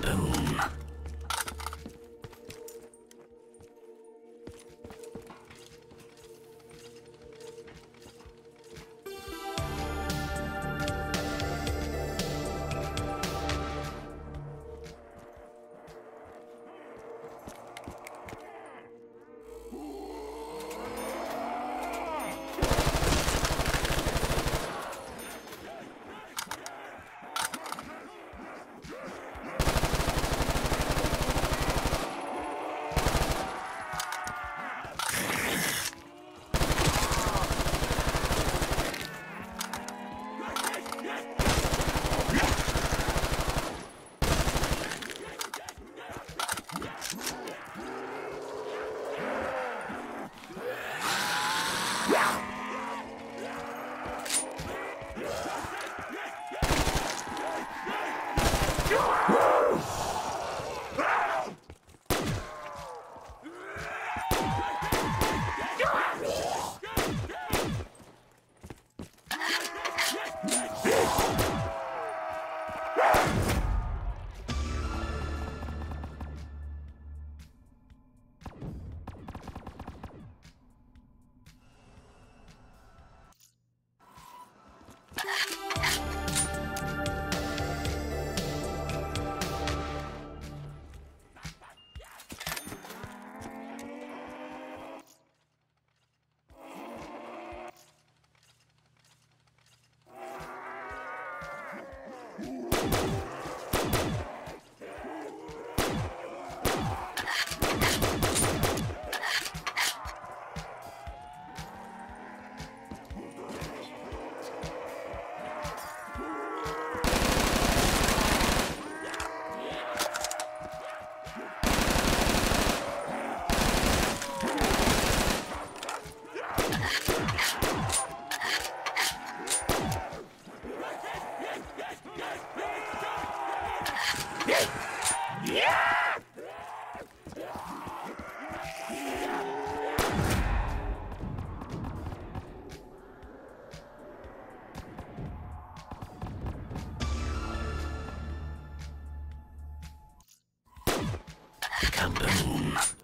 Kaboom! Kaboom!